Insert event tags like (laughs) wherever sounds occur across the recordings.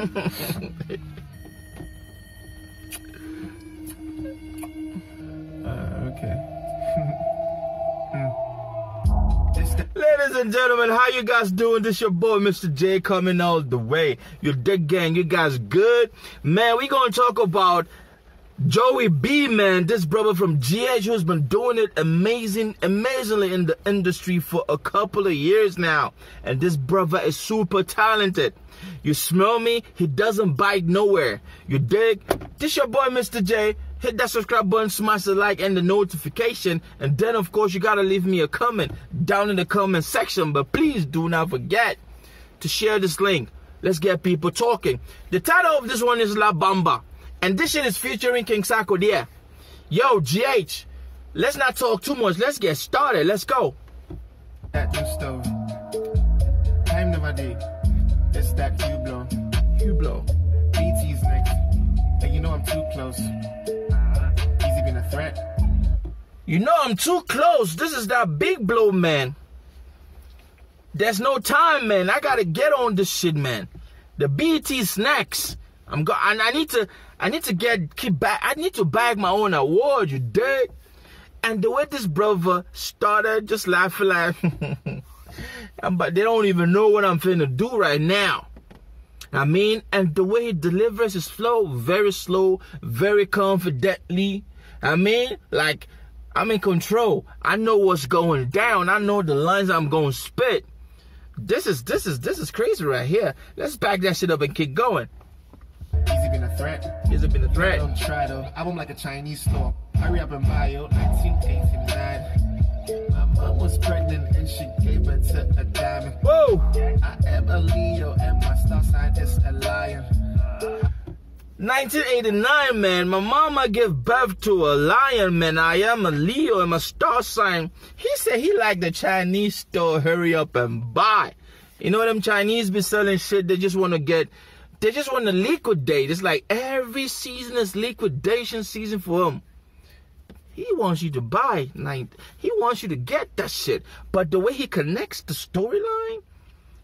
(laughs) Ladies and gentlemen, how you guys doing? This your boy, Mr. J, coming all the way. U-Dig gang, you guys good? Man, we gonna talk about Joey B, man, this brother from GH who's been doing it amazing, amazingly in the industry for a couple of years now. And this brother is super talented. You smell me? He doesn't bite nowhere. You dig? This your boy, Mr. J. Hit that subscribe button, smash the like and the notification. And then, of course, you gotta leave me a comment down in the comment section. But please do not forget to share this link. Let's get people talking. The title of this one is La Bamba. And this shit is featuring King Sarkodie. Yo, GH, let's not talk too much. Let's get started. Let's go. That new stove. Time never day. It's that Hublot. Hublot. BT's next. And you know I'm too close. Uh-huh. Easy been a threat. You know I'm too close. This is that big blow, man. There's no time, man. I gotta get on this shit, man. The BT snacks. I'm go and I need to I need to get keep back. I need to bag my own award. You dig? And the way this brother started, just laughing like, (laughs) but they don't even know what I'm finna do right now. I mean, and the way he delivers his flow, very slow, very confidently. I mean, like I'm in control. I know what's going down. I know the lines I'm to spit. This is this is this is crazy right here. Let's back that shit up and keep going. Easy been a threat. Has it been a threat? Don't try though. Album like a Chinese store. Hurry up and buy it. 1989. My mom was pregnant and she gave birth to a diamond. Whoa! I am a Leo and my star sign is a lion. 1989, man. My mama gave birth to a lion, man. I am a Leo and my star sign. He said he like the Chinese store. Hurry up and buy. You know them Chinese be selling shit. They just want to get they just want to liquidate. It's like every season is liquidation season for him. He wants you to buy. Like, he wants you to get that shit. But the way he connects the storyline,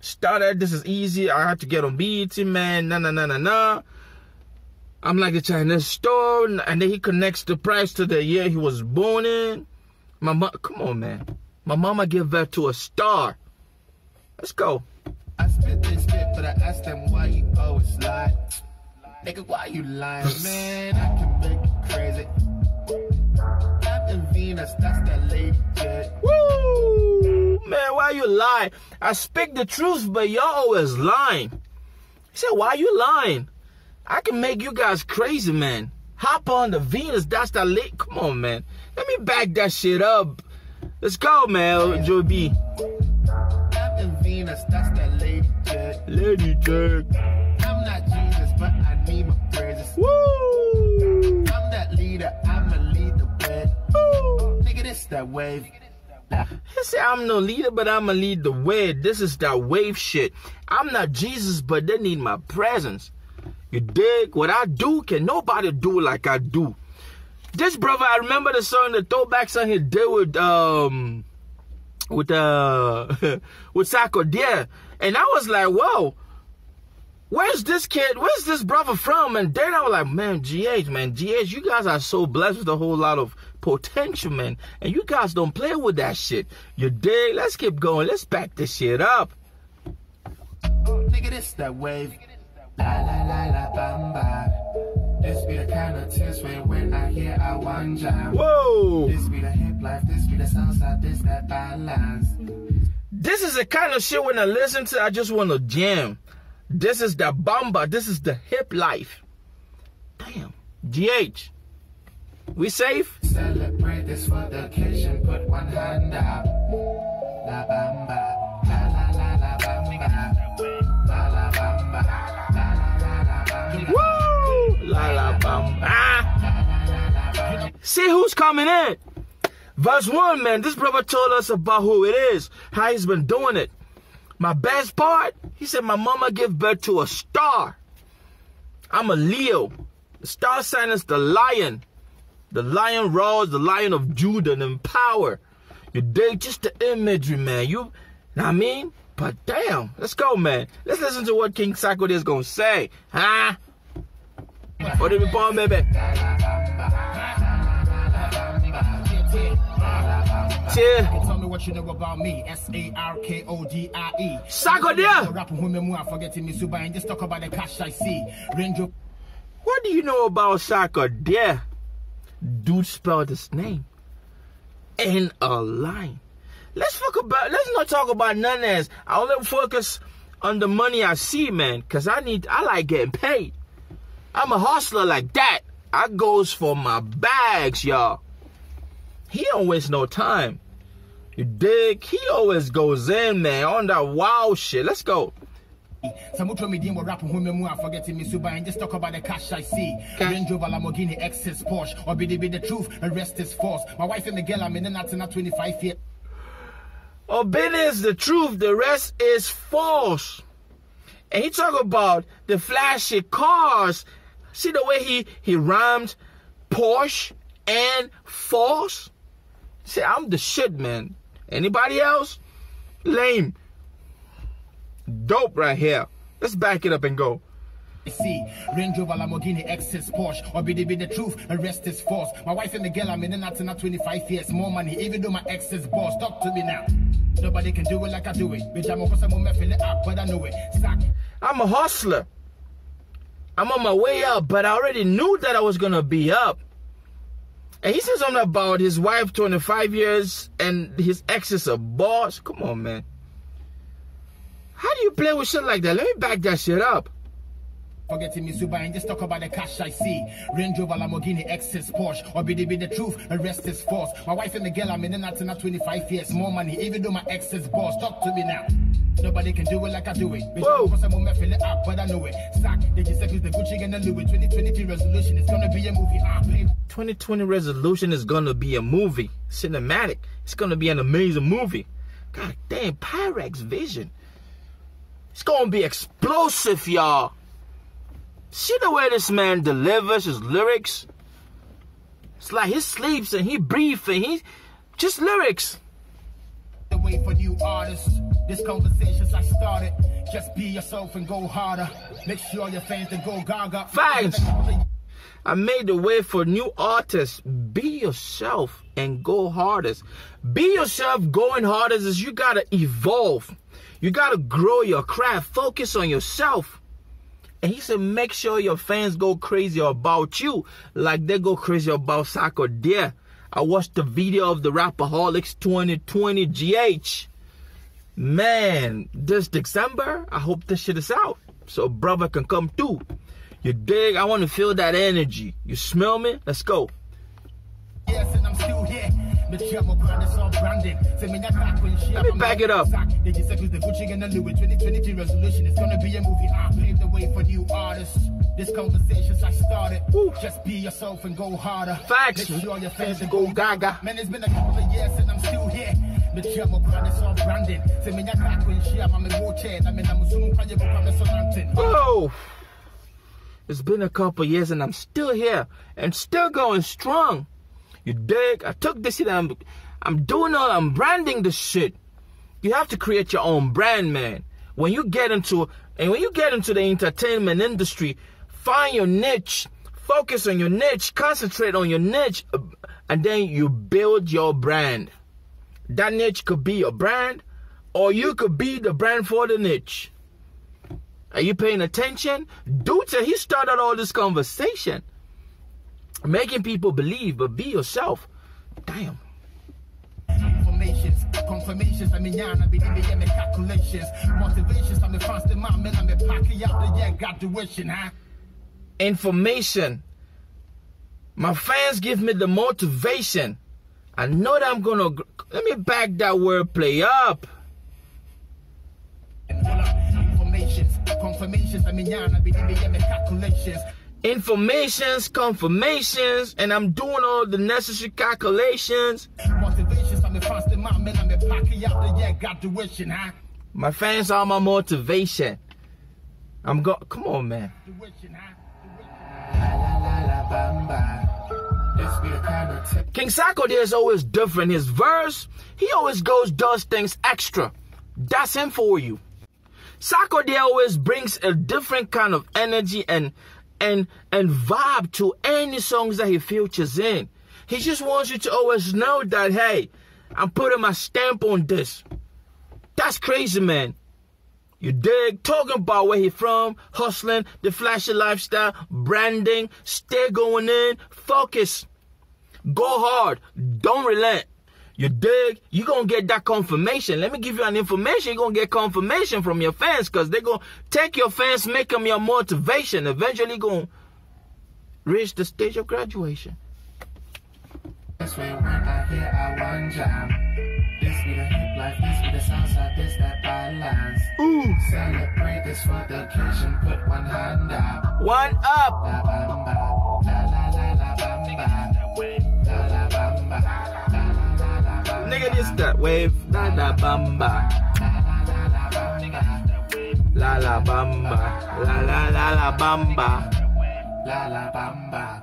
started, this is easy. I have to get on BET, man. Nah, nah, nah, nah, nah. I'm like a Chinese store. And then he connects the price to the year he was born in. My mom, come on, man. My mama gave birth to a star. Let's go. I spit this spit, but I ask them why you always lie. Nigga, why you lying? (laughs) Man, I can make you crazy. Captain Venus, that's that lady jet. Woo! Man, why you lie? I speak the truth, but y'all always lying. He said, why you lying? I can make you guys crazy, man. Hop on the Venus, that's that late. Come on, man. Let me back that shit up. Let's go, man, Joe B. Captain Venus, that's that lady. Jack. I'm not Jesus, but I need my praises. Woo! I'm that leader, I'ma lead the way. Woo! Nigga, this that wave. He said, I'm no leader, but I'ma lead the way. This is that wave shit. I'm not Jesus, but they need my presence. You dig? What I do, can nobody do like I do. This brother, I remember the song, the throwback song he did with um with uh (laughs) with Sarkodie. And I was like, whoa, where's this kid? Where's this brother from? And then I was like, man, GH, man, GH, you guys are so blessed with a whole lot of potential, man. And you guys don't play with that shit. You dig? Let's keep going. Let's back this shit up. Nigga, this that wave. La la la la bamba. This be the kind of tears when when I hear I one jam. Whoa! This be the hip life, this be the this that balance. This is the kind of shit when I listen to, I just want to jam. This is the bamba. This is the hip life. Damn. GH. We safe? Celebrate this for the occasion, put one hand out. La bamba. La la la la bamba. La la bamba. La la la la bamba. Ah! Woo! La la bamba. See who's coming in. Verse 1, man, this brother told us about who it is, how he's been doing it. My best part, he said, my mama gave birth to a star. I'm a Leo. The star sign is the lion. The lion roars, the lion of Judah and power. You dig just the imagery, man. You, know what I mean? But damn, let's go, man. Let's listen to what King Sarkodie is gonna say, huh? What did we born, baby? Cheer. Tell me what you know about me. S A R K O D I E. Sarkodie. Rap who me more forgetting me Suba and just talk about the cash I see. Range of What do you know about Sarkodie? Dude spelled his name in a line. Let's talk about. Let's not talk about none of this. I only focus on the money I see, man. Cause I need. I like getting paid. I'm a hustler like that. I goes for my bags, y'all. He don't waste no time. You dig? He always goes in, man, on that wild shit. Let's go. Samutro me will rap who me more forgetting me Suba and just talk about the cash I see. Cash. Range Rover Lamborghini XS Porsche or be the be the truth is false. My wife and the girl I'm in not in 25 years. Oh, Obedience the truth, the rest is false. And he talk about the flashy cars. See the way he he rhymed Porsche and false? See, I'm the shit, man. Anybody else? Lame. Dope right here. Let's back it up and go. See, Range Rover Lamborghini XS Porsche or be the be the truth and rest is false. My wife and the girl I'm in not in 25 years. More money, even though my ex is boss. Talk to me now. Nobody can do it like I do it. Bitch, I'm a feel it up, but I know it. Sack. I'm a hustler. I'm on my way up, but I already knew that I was gonna be up. And he said something about his wife, 25 years, and his ex is a boss. Come on, man. How do you play with shit like that? Let me back that shit up. Forgetting me Suba and just talk about the cash I see. Range Rover Lamborghini XS Porsche or be the be the truth and rest is false. My wife and the girl I'm in not in 25 years. More money, even though my ex is boss. Talk to me now. Nobody can do it like I do it. Bitch, Whoa. I'm a person who feel it up, but I know it. Sack, they just said it's the Gucci and the Louis. 2023 resolution, it's gonna be a movie. Ah, I pay 2020 resolution is gonna be a movie, cinematic. It's gonna be an amazing movie. God damn, Pyrex Vision. It's gonna be explosive, y'all. See the way this man delivers his lyrics? It's like he sleeps and he breathes and he just lyrics. the way for you artists. This conversations I started. Just be yourself and go harder. Make sure your fans to go gaga. Facts. I made the way for new artists. Be yourself and go hardest. Be yourself, going hardest is you gotta evolve. You gotta grow your craft. Focus on yourself. And he said, make sure your fans go crazy about you like they go crazy about Sarkodie. I watched the video of the Rapperholics 2020 GH. Man, this December, I hope this shit is out. So brother can come through. You dig? I want to feel that energy. You smell me? Let's go. Yes, and I'm still here. My brand is all branding. Say me that back when Let me back it up. They just said the Gucci and the Louis 2023 resolution. It's gonna be a movie. I paved the way for you artists. This conversations I started. Woo. Just be yourself and go harder. Facts. Make sure your fans to Go gaga. Man, it's been a couple of years and I'm still here. But yeah, my all. Say me that back when she I'm a wheelchair. I mean, I'm assuming you book on the something. Whoa! It's been a couple years and I'm still here and still going strong. You dig? I took this shit I'm, I'm doing all, I'm branding this shit. You have to create your own brand, man. When you get into, and when you get into the entertainment industry, find your niche, focus on your niche, concentrate on your niche, and then you build your brand. That niche could be your brand, or you could be the brand for the niche. Are you paying attention? Said he started all this conversation. Making people believe, but be yourself. Damn. Confirmations, confirmations, I mean, yeah, I be yeah, me calculations. Motivations, I'm the fast man, I'm the packy out the yeah, graduation, huh? Information. My fans give me the motivation. I know that I'm gonna. Let me back that wordplay up. Confirmations, I mean, yeah, I be in the yeah, me calculations. Informations, confirmations, and I'm doing all the necessary calculations. Motivations, I'm the fast man, man, I'm out the graduation, huh? My fans are my motivation. I'm go. Come on, man. Graduation, huh? This be the kind of King Sarkodie is always different. His verse, he always goes, does things extra. That's him for you. Sarkodie always brings a different kind of energy and and and vibe to any songs that he features in. He just wants you to always know that hey, I'm putting my stamp on this. That's crazy, man. You dig? Talking about where he from, hustling, the flashy lifestyle, branding, stay going in, focus. Go hard. Don't relent. You dig? you going to get that confirmation. Let me give you an information. You're going to get confirmation from your fans because they're going to take your fans, make them your motivation. Eventually going to reach the stage of graduation. This way when I hear I one jam. Um, this be the hip life, this be the salsa, this that balance. Ooh. Celebrate this for the occasion, put one hand up. One up. Nigga, this that wave. La la bamba. La la bamba. La la la la bamba. La la bamba.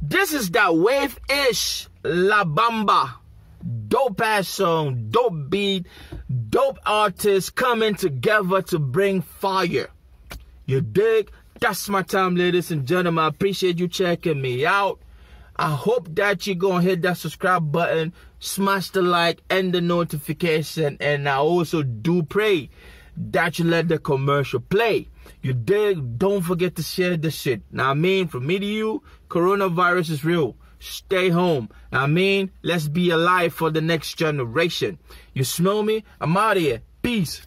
This is that wave ish La Bamba. Dope ass song, dope beat, dope artists coming together to bring fire. You dig? That's my time, ladies and gentlemen. I appreciate you checking me out. I hope that you're gonna hit that subscribe button, smash the like and the notification, and I also do pray that you let the commercial play. You dig? Don't forget to share this shit. Now I mean, from me to you, coronavirus is real. Stay home. Now I mean, let's be alive for the next generation. You smell me? I'm out of here. Peace.